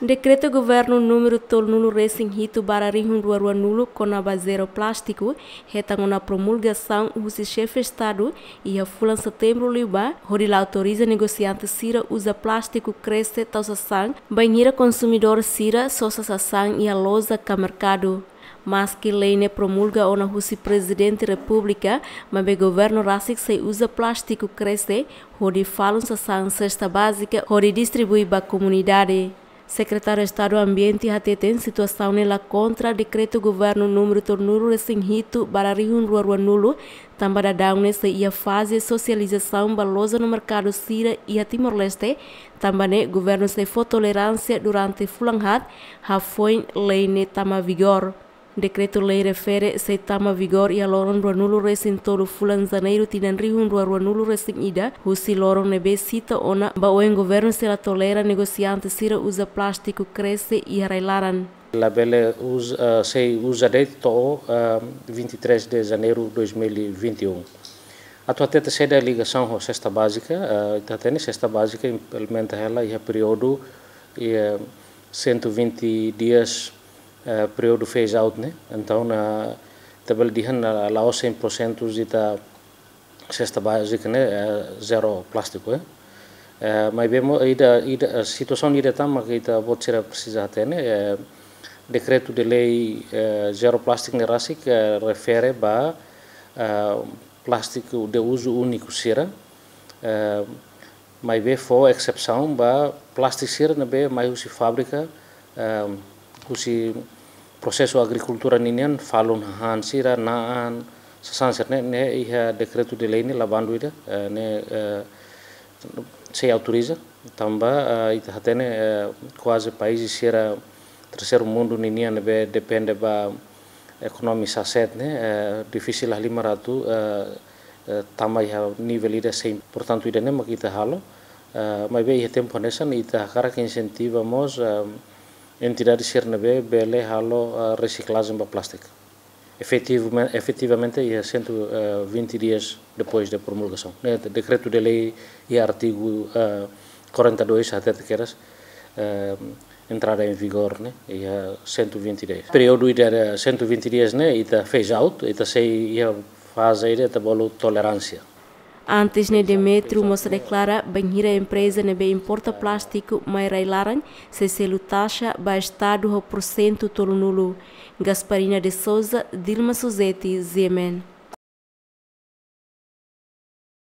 Decreto Governo número tol nulo racing hito bararihun rua rua nulo conaba zero plástico retang na promulgação o chefe Estado e a fulan setembro liba onde autoriza negociante sira usa plástico cresce tausa sang banheira consumidor sira sosa sang e a loja ka mercado mas que lei ne promulga ona husi presidente república, mas o governo rasik se usa plástico cresce, onde falam sa sang cesta básica, onde distribui ba comunidade. Secretário de Estado do Ambiente tem situação nela contra decreto governo número tornuro resinhito para rihun rua rua nulo. Também da down nessa ia fase socialização balosa no mercado Sira e a Timor-Leste. Também né governo se for tolerância durante fulanhat ha foi lei ne tama vigor Decreto-lei refere se tama vigor e a loron rua nulo resin todo fulan janeiro tinan rihun rua rua nulo resin ida, husi loron nebe cita ona ba o governo se la tolera negociante sira usa plástico cresce e arailaran. La Belle usa, uh, se usa desde uh, 23 de janeiro de 2021. A tua teta sede a ligação à cesta básica, uh, tá tendo cesta básica implementa ela e a período e uh, 120 dias período phase out né? Então na tabel dihan na lao 100% zita cesta básica né? Zero plástico eh uh, mas vemos ida ida a situação ida tama que ita pode ser precisa até né? Uh, decreto de lei uh, zero plástico ne rasik uh, refere ba uh, plástico de uso único sira uh, mas vê for exceção ba plástico sira na be mais se fábrica uh, kusi proseso agricultura ninian falun han sira naan sasan ne ne iha decreto de lei ne labandu ida ne se autoriza. Tamba ita hatene quase países sira terceiro mundo ninian be depende ba ekonomi saset ne difícil ali maratu tama iha nível ida sem portanto ida ne makita halo. Mas be iha tempo nessa ita hakara que incentivamos entidade Cernabé bele halo reciclagem para plástico. Efetivamente, efetivamente é 120 dias depois da promulgação. Né? Decreto de lei e artigo uh, 42 até que eras uh, em vigor, né? E uh, 120 dias. Período de 120 dias, né? E fez out, e sei ia fazer, e tá bolo tolerância. Antes ne Demetrio mostra declara banhira empresa ne be importa plástico mai railaran se selu taxa ba estado ho porcento tolo nulo. Gasparina de Souza, Dilma Suzeti, Zemen.